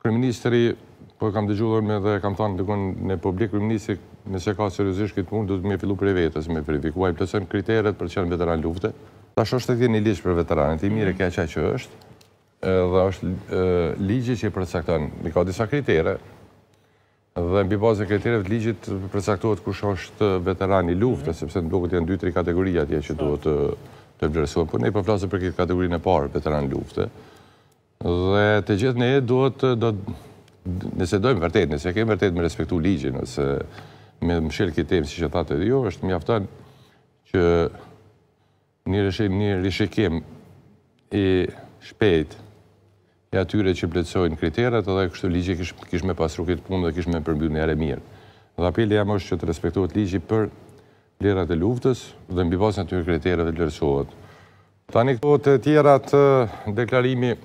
Kryeministri, po e kam dëgjuar edhe e kam thënë dikund në publik, kryeministri nëse ka seriozisht këtë punë, duhet me fillu prej vetes, me verifiku, a i plotëson kriteret për të qenë veteran lufte. Tash është një ligj për veteranët, i mirë, i keq, ai që është, dhe është ligji që i përcakton, i ka disa kritere, dhe mbi bazë të kritereve të ligjit përcaktohet kush është veteran i luftës, sepse më duket janë 2-3 kategori atje që duhet të vlerësohen, por ne po flasim për këtë kategorinë e parë, veteran lufte, Dhe të gjithë ne duhet, nëse dojmë vërtet, nëse kemi vërtet me respektu ligjin ose me mshel këtë temë siç e thatë edhe ju, është mjafton që një rishim, një rishikim i shpejt i atyre që plotësojnë kriteret dhe kështu ligji kish, kish me pasru këtë punë dhe kish me përmbyllë njëherë e mirë. Dhe apeli jem është që të respektohet ligji për vlerat e luftës dhe mbi bazën e atyre kritereve të vlerësohet Tani këto të tjerat, deklarimi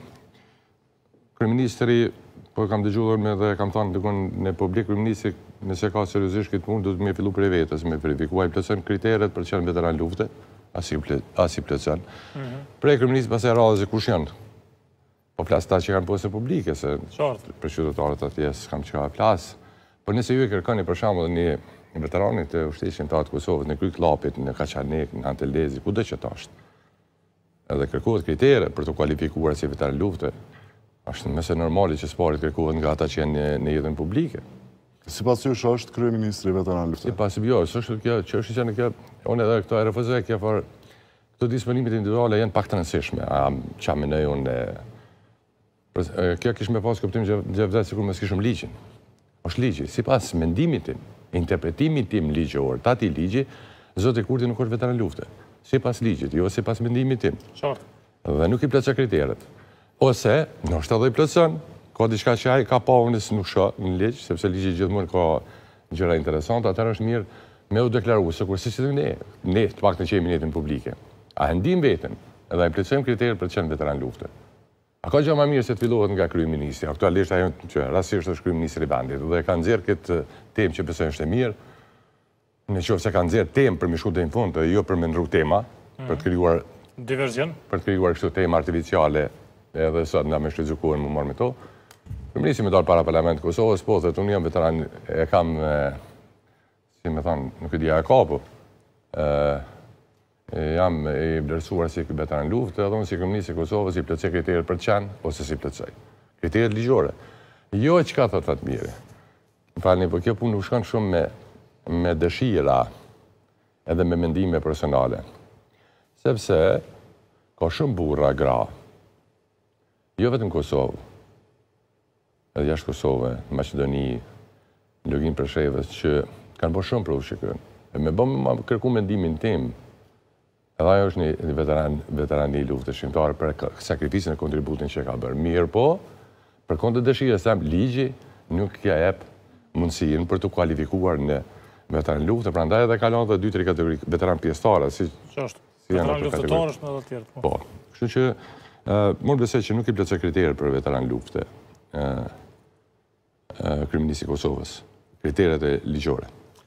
Kryeministri, po e kam dëgjuar edhe kam thënë dikund në publik, Kryeministri nëse ka seriozisht këtë punë, duhet me fillu prej vetes, me verifiku a i plotëson kriteret për të qenë veteran lufte, a s'i plotëson. Mhm. Prej Kryeministri pastaj radhazi kush janë? Po flas për ata që kanë poste publike, se për qytetarët atje s'kam çka flas. Po nëse ju e kërkoni për shembull një veteranit të Ushtrisë Çlirimtare të Kosovës, në krye të Llapit, në Kaçanik, në Han të Elezit, kudo që është. Edhe kërkohet kritere për t'u kualifikuar si veteran lufte, është më se normale që së pari të kërkohet nga ata që janë në jetën publike. Sipas jush, a është kryeministri veteran lufte? Sipas jush, jo, s'është kjo, çështja, kjo, unë edhe këtë e refuzoj, kjo farë, Këto disponimet individuale janë pak të rëndësishme, a çka mendoj unë e... Kjo kish me pasë kuptim edhe vlerë sikur mos kishim ligjin. është ligji, sipas mendimit tim, interpretimit tim ligjor, të atij ligji, Zoti Kurti nuk është veteran lufte. Sipas ligjit, jo sipas mendimit tim. Dhe nuk i plotëson kriteret. Ose, nëse edhe i plotëson, ka diçka që ai ka pa unë nuk shoh në ligj, sepse ligji gjithmonë ka gjëra interesante, atëherë është mirë me u deklaruar sikurse si ne, ne të paktën që jemi në jetën publike. A e ndim veten dhe i plotësojmë kriteret për të qenë veteran lufte. A ka gjë më mirë se të fillohet nga kryeministri? Aktualisht ai që rastësisht është kryeministri i vendit dhe ka nxjerr këtë temë që besoj është e mirë. Në qoftë se ka nxjerrë temë për me shku deri në fund dhe jo për me ndrru tema, për të krijuar diverzion, për të krijuar kështu tema artificiale edhe sot na me shfrytëzu kohën me u marr me to. Po më mirë si me dalë para Parlamentit të Kosovës, po, të thotë unë jam veteran, e kam, si me thanë, nuk e di a e ka, po, Jam i vlerësuar si veteran lufte edhe unë si kryeministër i Kosovës i plotësoj kriteret për të qenë ose s'i plotësoj. Kriteret ligjore. Jo çka thotë Fatmiri. Më falni, por kjo punë nuk shkon shumë me me dëshira edhe me mendime personale. Sepse ka shumë burra, gra. Jo vetëm në Kosovë. Edhe jashtë Kosove, në Maqedoni, në Luginë Preshevës, që kanë bërë shumë për UÇK-në. E me ba me ma kërku mendimin tim, edhe ajo është një veteran, veteran i luftës çlirimtare për sakrificën e kontributin që ka bërë. Mirëpo, përkundër dëshirës, sa ligji nuk ia jep mundësin për t'u kualifikuar në veteran lufte, prandaj edhe ka lanë edhe 2-3 kategori veteran pjestare, si... Qashtë. si janë ato kategori. Po, kështu që, unë besoj që nuk i plotëson kriteret për veteran lufte, kryeministri i Kosovës, kriteret ligjore.